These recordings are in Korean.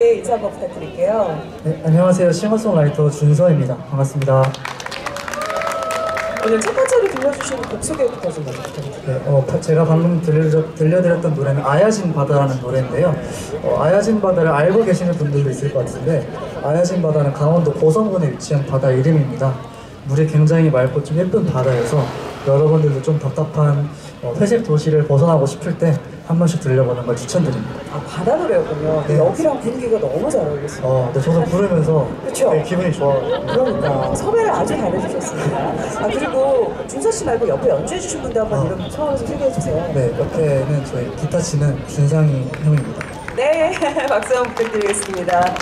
네, 인사 한번 부탁드릴게요. 네, 안녕하세요. 싱어송라이터 준서입니다. 반갑습니다. 오늘 첫 번째로 들려주신 곡 소개부터 좀 부탁드릴게요. 네, 어, 바- 제가 방금 들려, 들려드렸던 노래는 아야진 바다라는 노래인데요. 어, 아야진 바다를 알고 계시는 분들도 있을 것 같은데 아야진 바다는 강원도 고성군에 위치한 바다 이름입니다. 물이 굉장히 맑고 좀 예쁜 바다여서 여러분들도 좀 답답한 어, 회색 도시를 벗어나고 싶을 때 한 번씩 들려보는 걸 추천드립니다. 아, 바다 노래였군요. 네. 여기랑 분위기가 너무 잘 어울렸어요. 어, 네, 저도 부르면서 그쵸? 되게 기분이 좋아요. 그러니까 섭외를 아주 잘 해주셨습니다. 아 그리고 준서 씨 말고 옆에 연주해 주신 분들 한번 어. 이름 처음에서 소개해 주세요. 네, 옆에는 저희 기타 치는 준상이 형입니다. 네, 박수 한번 부탁드리겠습니다.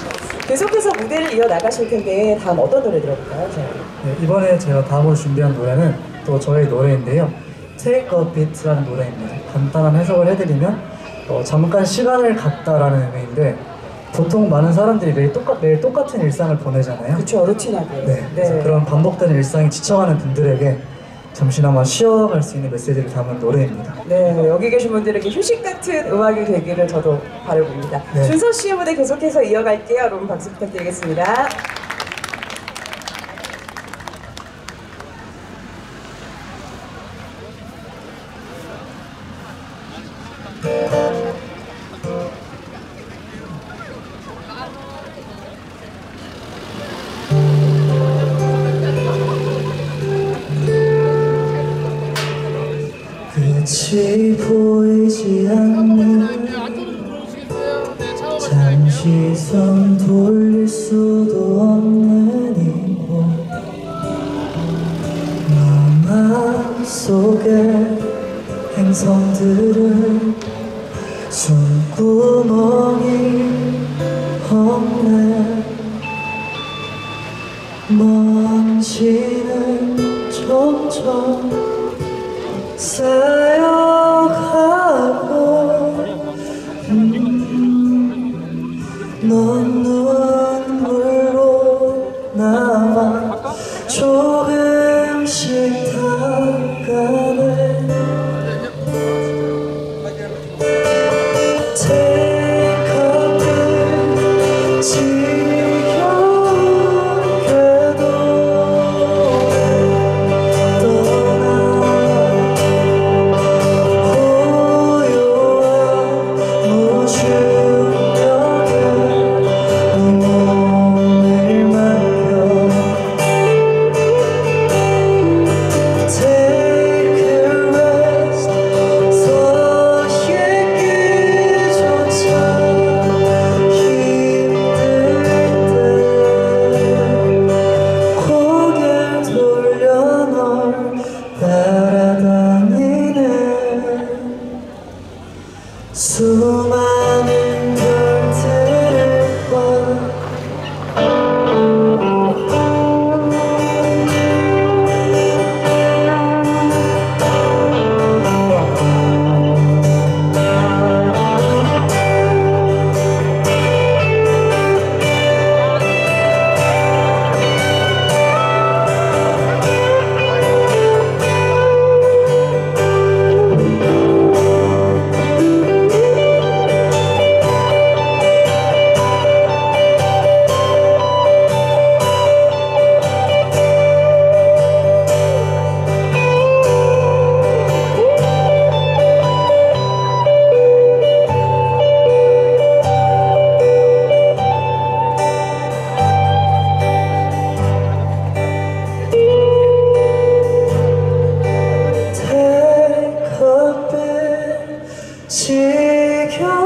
계속해서 무대를 이어 나가실 텐데 다음 어떤 노래 들어볼까요? 네, 이번에 제가 다음으로 준비한 노래는 또 저의 노래인데요. Take a Beat라는 노래입니다. 간단한 해석을 해드리면 어, 잠깐 시간을 갖다라는 의미인데 보통 많은 사람들이 매일, 똑같, 매일 똑같은 일상을 보내잖아요. 그렇죠, 루틴하게. 네, 그래서 그런 반복되는 일상이 지쳐가는 분들에게 잠시나마 쉬어갈 수 있는 메시지를 담은 노래입니다. 네, 여기 계신 분들에게 휴식 같은 음악이 되기를 저도 바라봅니다. 네. 준서 씨의 무대 계속해서 이어갈게요. 여러분 박수 부탁드리겠습니다. 끝이 보이지 않는 잠시 손 돌릴 수도 없는 이곳. 너맘 속에 행성들은 숨구멍이 없네. 먼지는 점점 쌓여 눈물로 남아 지켜